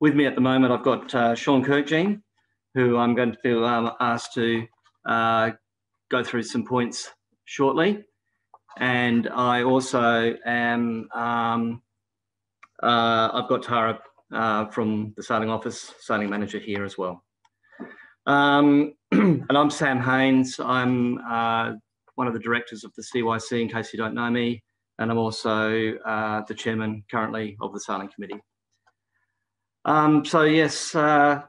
with me at the moment, I've got uh, Sean Kirkjean, who I'm going to um, ask to uh, go through some points shortly. And I also am, um, uh, I've got Tara uh, from the sailing office, sailing manager here as well. Um, and I'm Sam Haynes. I'm uh, one of the directors of the CYC, in case you don't know me, and I'm also uh, the chairman currently of the sailing committee. Um, so yes, uh,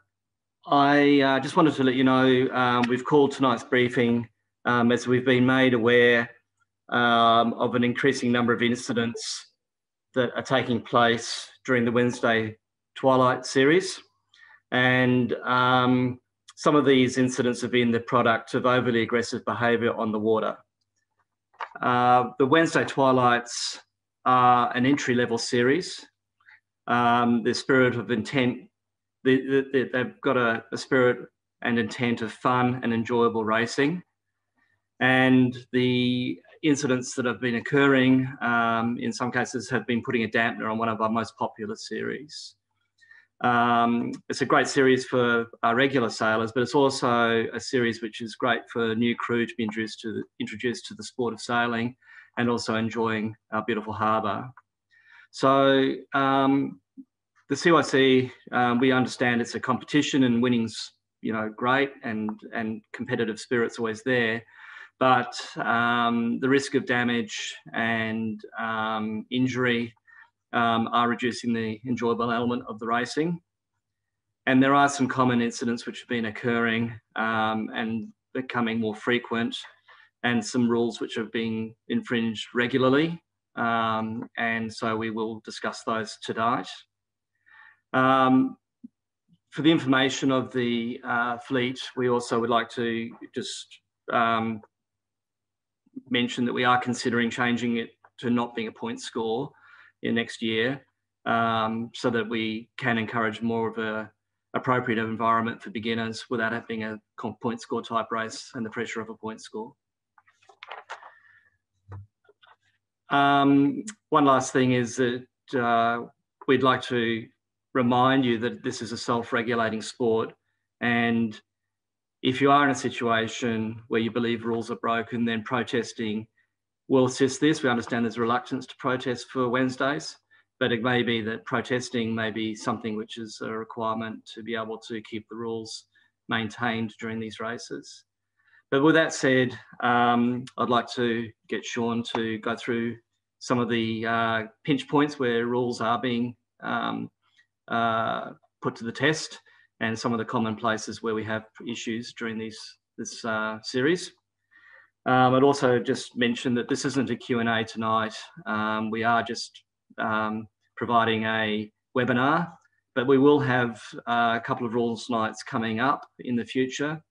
I uh, just wanted to let you know um, we've called tonight's briefing um, as we've been made aware um, of an increasing number of incidents that are taking place during the Wednesday Twilight series. And um, some of these incidents have been the product of overly aggressive behaviour on the water. Uh, the Wednesday Twilights are an entry level series. Um, the spirit of intent, they, they, have got a, a, spirit and intent of fun and enjoyable racing. And the incidents that have been occurring, um, in some cases, have been putting a dampener on one of our most popular series. Um, it's a great series for our regular sailors, but it's also a series which is great for new crew to be introduced to the, introduced to the sport of sailing and also enjoying our beautiful harbour. So um, the CYC, um, we understand it's a competition and winning's, you know, great and, and competitive spirit's always there. But um, the risk of damage and um, injury um, are reducing the enjoyable element of the racing. And there are some common incidents which have been occurring um, and becoming more frequent, and some rules which have been infringed regularly. Um, and so we will discuss those tonight. Um, for the information of the uh, fleet, we also would like to just um, mention that we are considering changing it to not being a point score in next year um, so that we can encourage more of a appropriate environment for beginners without it being a point score type race and the pressure of a point score. Um, one last thing is that uh, we'd like to remind you that this is a self-regulating sport and if you are in a situation where you believe rules are broken, then protesting will assist this. We understand there's reluctance to protest for Wednesdays, but it may be that protesting may be something which is a requirement to be able to keep the rules maintained during these races. But with that said, um, I'd like to get Sean to go through some of the uh, pinch points where rules are being um, uh, put to the test and some of the common places where we have issues during these, this uh, series. Um, I'd also just mention that this isn't a Q&A tonight. Um, we are just um, providing a webinar, but we will have uh, a couple of rules nights coming up in the future,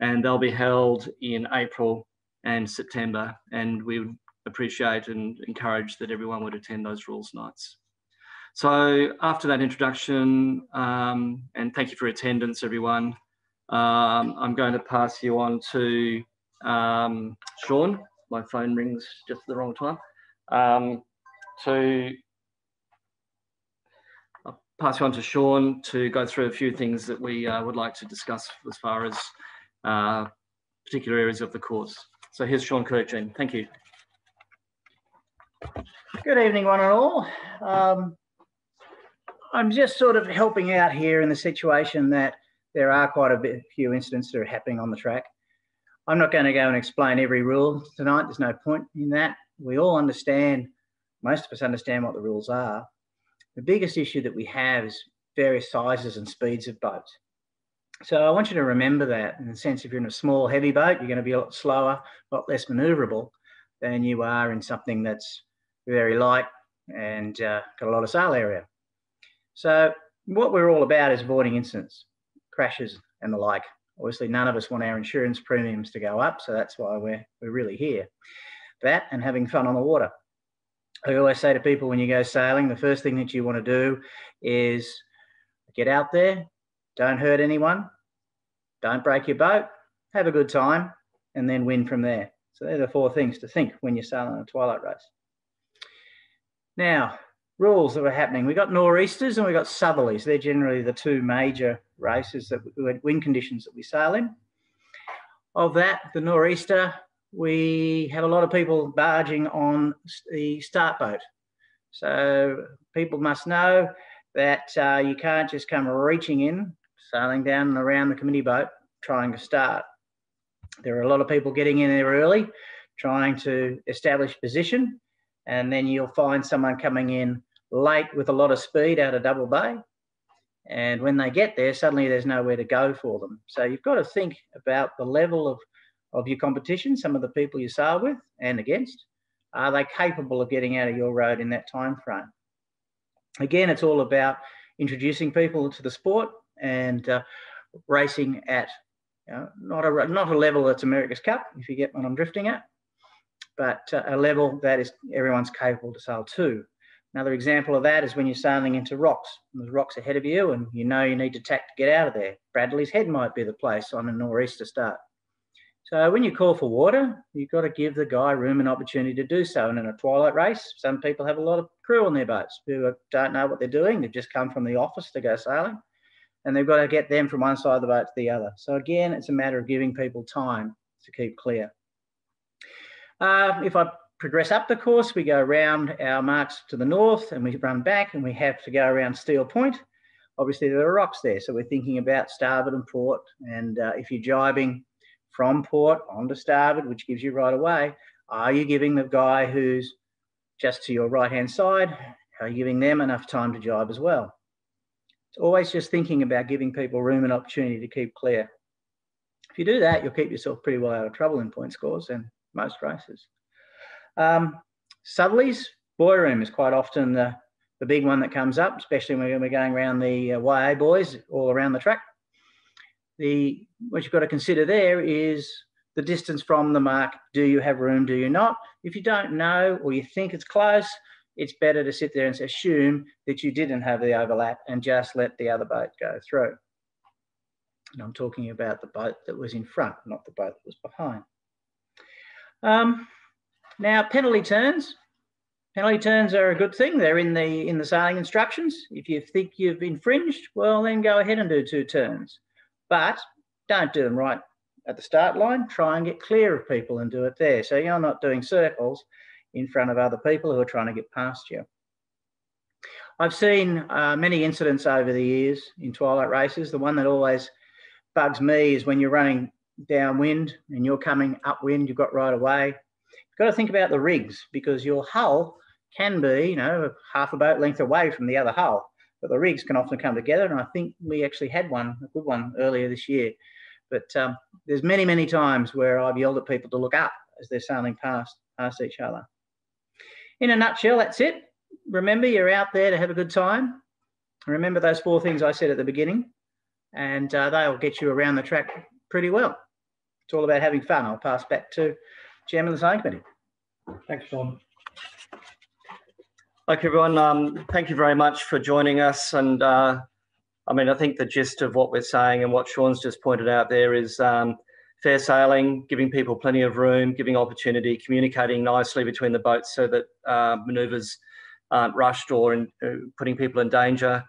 and they'll be held in April and September, and we would appreciate and encourage that everyone would attend those rules nights. So after that introduction, um, and thank you for attendance, everyone, um, I'm going to pass you on to um, Sean. My phone rings just at the wrong time. Um, to I'll pass you on to Sean to go through a few things that we uh, would like to discuss as far as uh, particular areas of the course. So here's Sean Kirkjean. Thank you. Good evening, one and all. Um, I'm just sort of helping out here in the situation that there are quite a bit, few incidents that are happening on the track. I'm not going to go and explain every rule tonight. There's no point in that. We all understand, most of us understand what the rules are. The biggest issue that we have is various sizes and speeds of boats. So I want you to remember that in the sense if you're in a small, heavy boat, you're going to be a lot slower, a lot less maneuverable than you are in something that's very light and uh, got a lot of sail area. So what we're all about is avoiding incidents, crashes and the like. Obviously, none of us want our insurance premiums to go up, so that's why we're, we're really here. That and having fun on the water. I always say to people when you go sailing, the first thing that you want to do is get out there, don't hurt anyone, don't break your boat, have a good time, and then win from there. So they're the four things to think when you're sailing a twilight race. Now, rules that were happening. We got nor'easters and we got southerlies. They're generally the two major races that wind conditions that we sail in. Of that, the nor'easter, we have a lot of people barging on the start boat. So people must know that uh, you can't just come reaching in, sailing down and around the committee boat, trying to start. There are a lot of people getting in there early, trying to establish position, and then you'll find someone coming in late with a lot of speed out of Double Bay. And when they get there, suddenly there's nowhere to go for them. So you've got to think about the level of, of your competition, some of the people you sail with and against. Are they capable of getting out of your road in that time frame? Again, it's all about introducing people to the sport and uh, racing at you know, not a not a level that's America's Cup, if you get what I'm drifting at, but uh, a level that is everyone's capable to sail to. Another example of that is when you're sailing into rocks. There's rocks ahead of you, and you know you need to tack to get out of there. Bradley's Head might be the place on a nor'easter start. So when you call for water, you've got to give the guy room and opportunity to do so. And in a twilight race, some people have a lot of crew on their boats who don't know what they're doing. They've just come from the office to go sailing, and they've got to get them from one side of the boat to the other. So again, it's a matter of giving people time to keep clear. Uh, if I progress up the course, we go around our marks to the north and we run back and we have to go around Steele Point. Obviously, there are rocks there, so we're thinking about starboard and port. And uh, if you're jibing from port onto starboard, which gives you right away, are you giving the guy who's just to your right hand side, are you giving them enough time to jibe as well? It's always just thinking about giving people room and opportunity to keep clear. If you do that, you'll keep yourself pretty well out of trouble in point scores and most races. Um, buoy room is quite often the, the big one that comes up, especially when we're going around the uh, YA buoys all around the track. The what you've got to consider there is the distance from the mark. Do you have room? Do you not? If you don't know or you think it's close, it's better to sit there and assume that you didn't have the overlap and just let the other boat go through. And I'm talking about the boat that was in front, not the boat that was behind. Um, now, penalty turns. Penalty turns are a good thing. They're in the in the sailing instructions. If you think you've infringed, well, then go ahead and do two turns. But don't do them right at the start line. Try and get clear of people and do it there. So you're not doing circles in front of other people who are trying to get past you. I've seen uh, many incidents over the years in twilight races. The one that always bugs me is when you're running downwind and you're coming upwind, you've got right away You've got to think about the rigs because your hull can be, you know, half a boat length away from the other hull, but the rigs can often come together. And I think we actually had one, a good one earlier this year. But um, there's many, many times where I've yelled at people to look up as they're sailing past, past each other. In a nutshell, that's it. Remember, you're out there to have a good time. Remember those four things I said at the beginning, and uh, they'll get you around the track pretty well. It's all about having fun. I'll pass back to Chairman of the Sailing Committee. Thanks, Sean. Okay, everyone, um, thank you very much for joining us. And uh, I mean, I think the gist of what we're saying and what Sean's just pointed out there is um, fair sailing, giving people plenty of room, giving opportunity, communicating nicely between the boats so that uh, manoeuvres aren't rushed or in, uh, putting people in danger,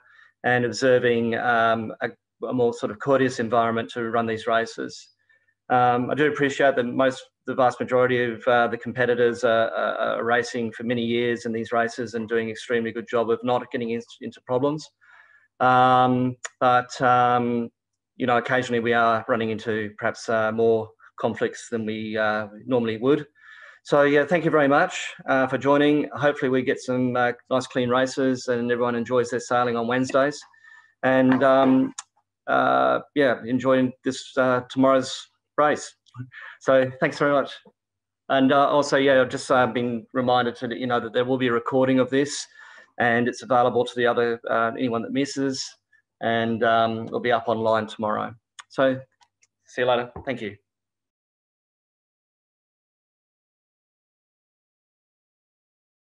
and observing um, a, a, more sort of courteous environment to run these races. Um, I do appreciate that most the vast majority of uh, the competitors are, are, are, racing for many years in these races and doing an extremely good job of not getting in, into problems. Um, but um, you know, occasionally we are running into perhaps uh, more conflicts than we uh, normally would. So yeah, thank you very much uh, for joining. Hopefully we get some uh, nice clean races and everyone enjoys their sailing on Wednesdays. And um, uh, yeah, enjoying this tomorrow's race. So thanks very much. And uh, also, yeah, I've just uh, been reminded to you know that there will be a recording of this, and it's available to the other uh, anyone that misses, and um, it'll be up online tomorrow. So see you later. Thank you.